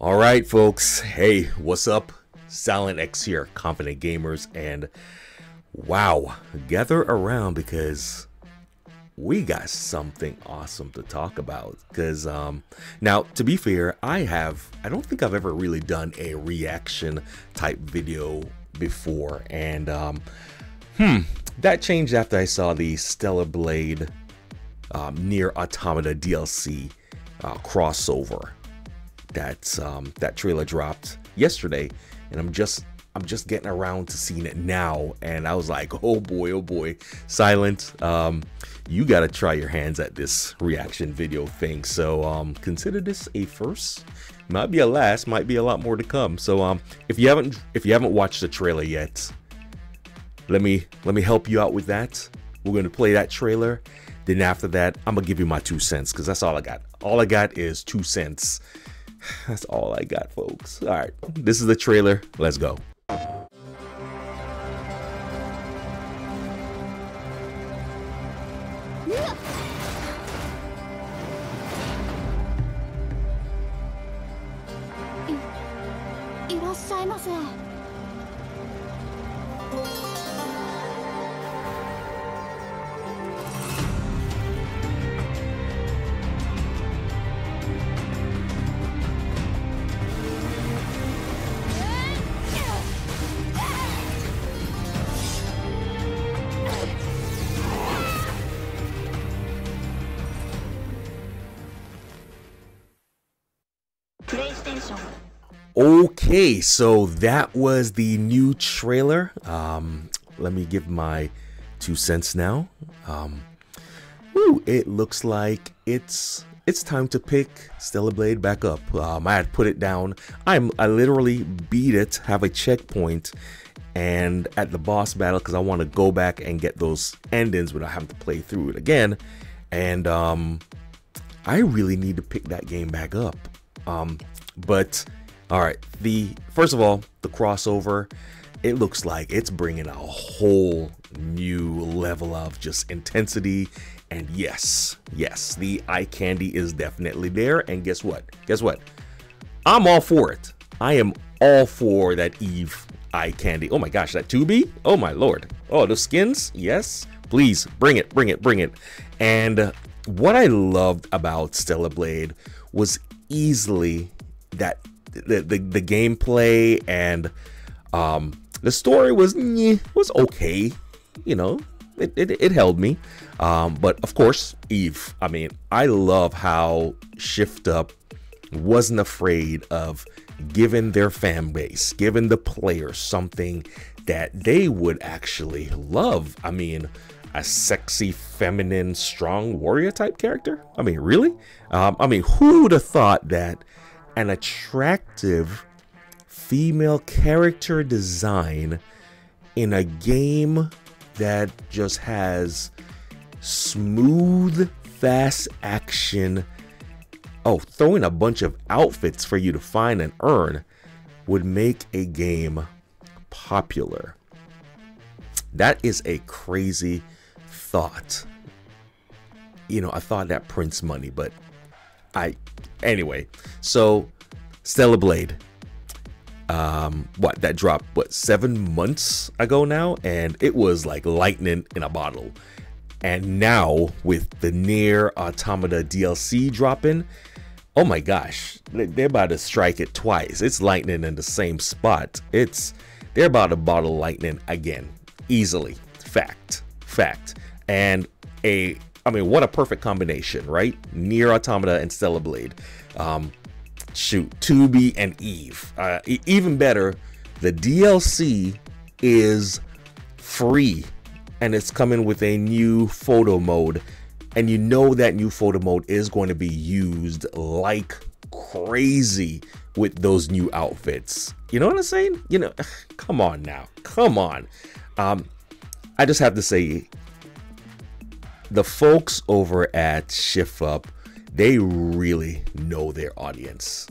All right, folks. Hey, what's up? Silent X here, Confident Gamers, and wow, gather around because we got something awesome to talk about. Because um, now, to be fair, I have I don't think I've ever really done a reaction type video before, and um, hmm, that changed after I saw the Stellar Blade um, NieR Automata DLC uh, crossover. That's um, that trailer dropped yesterday, and I'm just I'm just getting around to seeing it now, and I was like, oh boy, oh boy, Silent, um, you got to try your hands at this reaction video thing. So um, consider this a first, might be a last, might be a lot more to come. So um, if you haven't if you haven't watched the trailer yet, let me let me help you out with that. We're gonna play that trailer. Then after that, I'm gonna give you my two cents because that's all I got. All I got is two cents. That's all I got, folks. All right, this is the trailer. Let's go. いいらっしゃいませ Okay, so that was the new trailer. Um, let me give my two cents now. Um, woo, it looks like it's it's time to pick Stellar Blade back up. Um, I had put it down. I'm I literally beat it, have a checkpoint, and at the boss battle because I want to go back and get those endings without having to play through it again. And um, I really need to pick that game back up. Um, but all right, the first of all, the crossover, it looks like it's bringing a whole new level of just intensity. And yes, yes, the eye candy is definitely there. And guess what? Guess what? I'm all for it. I am all for that Eve eye candy. Oh my gosh, that 2B? Oh my lord. Oh, the skins? Yes. Please bring it, bring it, bring it. And what I loved about Stellar Blade was easily that the the, the gameplay and um, the story was was okay. You know, it, it, it held me. Um, but of course, Eve. I mean, I love how Shift Up wasn't afraid of giving their fan base, giving the players something that they would actually love. I mean, a sexy, feminine, strong warrior type character. I mean, really? Um, I mean, who would have thought that an attractive female character design in a game that just has smooth, fast action. Oh, throwing a bunch of outfits for you to find and earn would make a game popular. That is a crazy thought. You know, I thought that prints money, but I Anyway, so Stellar Blade. Um, what that dropped what seven months ago now, and it was like lightning in a bottle. And now with the NieR Automata DLC dropping, oh my gosh, they're about to strike it twice. It's lightning in the same spot. It's they're about to bottle lightning again, easily. Fact, fact, and a I mean, what a perfect combination, right? NieR Automata and Stellar Blade. Um, shoot, 2B and Eve. Uh, even better, the DLC is free and it's coming with a new photo mode. And you know that new photo mode is going to be used like crazy with those new outfits. You know what I'm saying? You know, come on now. Come on. Um, I just have to say, the folks over at Shift Up, they really know their audience.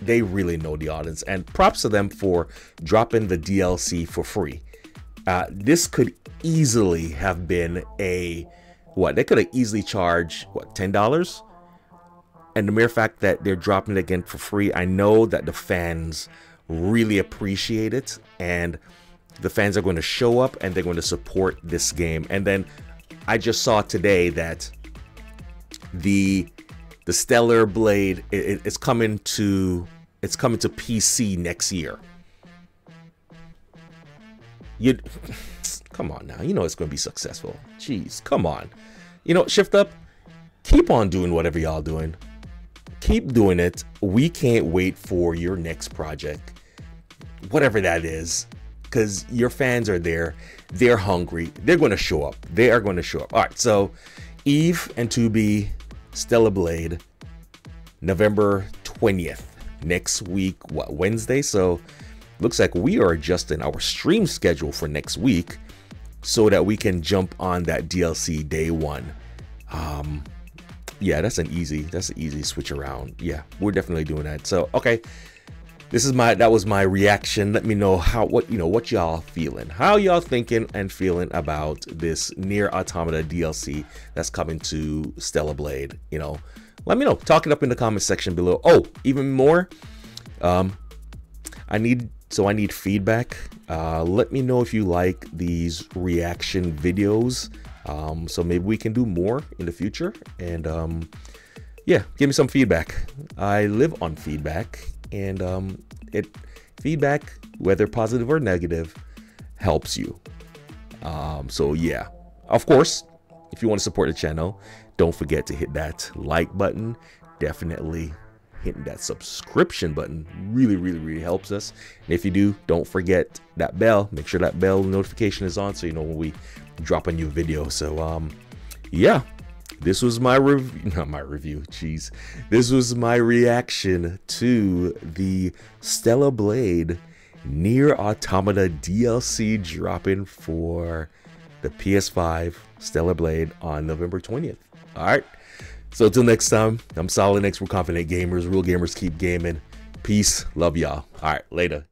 They really know the audience, and props to them for dropping the DLC for free. Uh, this could easily have been a what they could have easily charged what ten dollars and the mere fact that they're dropping it again for free, I know that the fans really appreciate it, and the fans are going to show up and they're going to support this game. And then I just saw today that the the Stellar Blade it, it's coming to it's coming to PC next year. You come on now, you know it's going to be successful. Jeez, come on. You know, shift up. Keep on doing whatever y'all doing. Keep doing it. We can't wait for your next project, whatever that is, because your fans are there. They're hungry. They're going to show up. They are going to show up. All right, so Eve and 2B Stellar Blade, November 20th. Next week, what, Wednesday? So looks like we are adjusting our stream schedule for next week so that we can jump on that DLC day one. Um, yeah, that's an easy, that's an easy switch around. Yeah, we're definitely doing that. So, okay. This is my that was my reaction. Let me know how what you know what y'all feeling. How y'all thinking and feeling about this NieR Automata DLC that's coming to Stellar Blade, you know. Let me know. Talk it up in the comment section below. Oh, even more. Um I need so I need feedback. Uh, let me know if you like these reaction videos. Um, so maybe we can do more in the future. And um, yeah, give me some feedback. I live on feedback, and um, it feedback, whether positive or negative, helps you. Um, so yeah, of course, if you want to support the channel, don't forget to hit that like button. Definitely hitting that subscription button really, really, really helps us. And if you do, don't forget that bell. Make sure that bell notification is on so you know when we drop a new video. So, um, yeah, this was my review, not my review, jeez. This was my reaction to the Stellar Blade NieR Automata DLC dropping for the PS5 Stellar Blade on November 20th. All right. So until next time, I'm Solid X. We're confident gamers. Real gamers keep gaming. Peace. Love y'all. All right. Later.